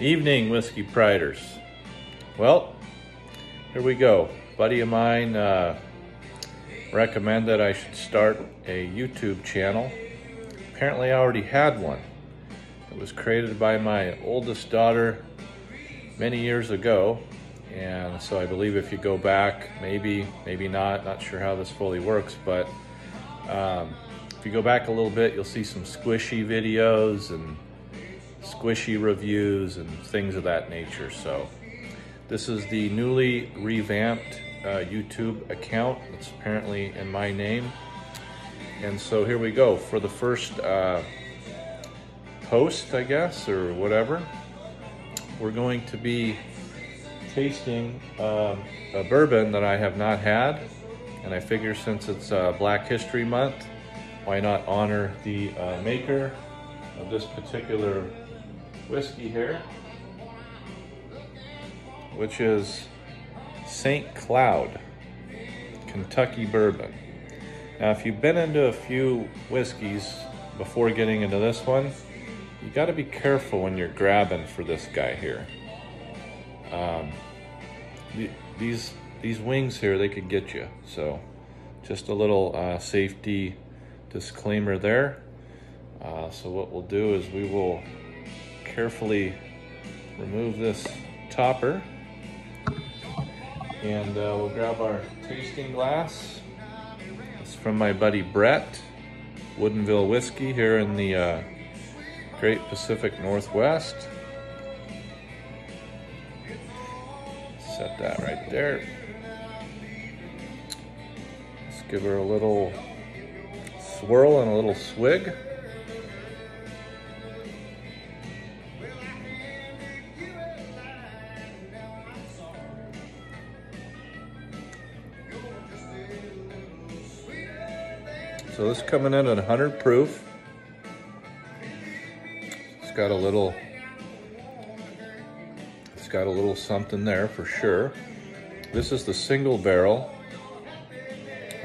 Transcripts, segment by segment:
Evening, Whiskey Priders. Well, here we go. Buddy of mine uh, recommended I should start a YouTube channel. Apparently, I already had one. It was created by my oldest daughter many years ago. And so I believe if you go back, maybe, maybe not, not sure how this fully works, but um, if you go back a little bit, you'll see some squishy videos and squishy reviews and things of that nature. So this is the newly revamped uh, YouTube account. It's apparently in my name. And so here we go for the first uh, post, I guess, or whatever. We're going to be tasting um, a bourbon that I have not had. And I figure since it's uh, Black History Month, why not honor the uh, maker of this particular whiskey here, which is St. Cloud Kentucky Bourbon. Now, if you've been into a few whiskeys before getting into this one, you got to be careful when you're grabbing for this guy here. Um, these these wings here, they could get you. So, just a little uh, safety disclaimer there. Uh, so what we'll do is we will carefully remove this topper and uh, we'll grab our tasting glass. It's from my buddy Brett, Woodinville Whiskey here in the uh, Great Pacific Northwest. Set that right there. Let's give her a little swirl and a little swig. So this coming in at 100 proof. It's got a little, it's got a little something there for sure. This is the single barrel.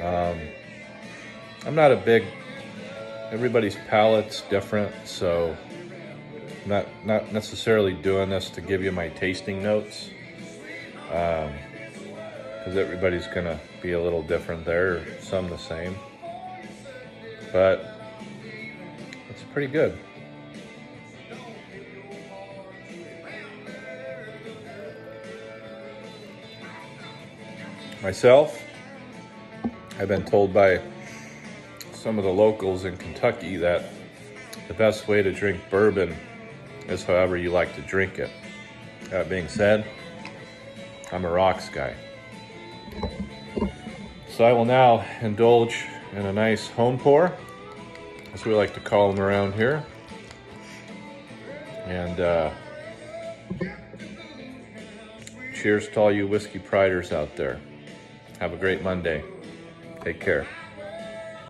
Um, I'm not a big, everybody's palate's different, so I'm not, not necessarily doing this to give you my tasting notes. Um, because everybody's gonna be a little different there, some the same but it's pretty good. Myself, I've been told by some of the locals in Kentucky that the best way to drink bourbon is however you like to drink it. That being said, I'm a rocks guy. So I will now indulge and a nice home pour, as we like to call them around here. And uh, cheers to all you whiskey priders out there. Have a great Monday. Take care.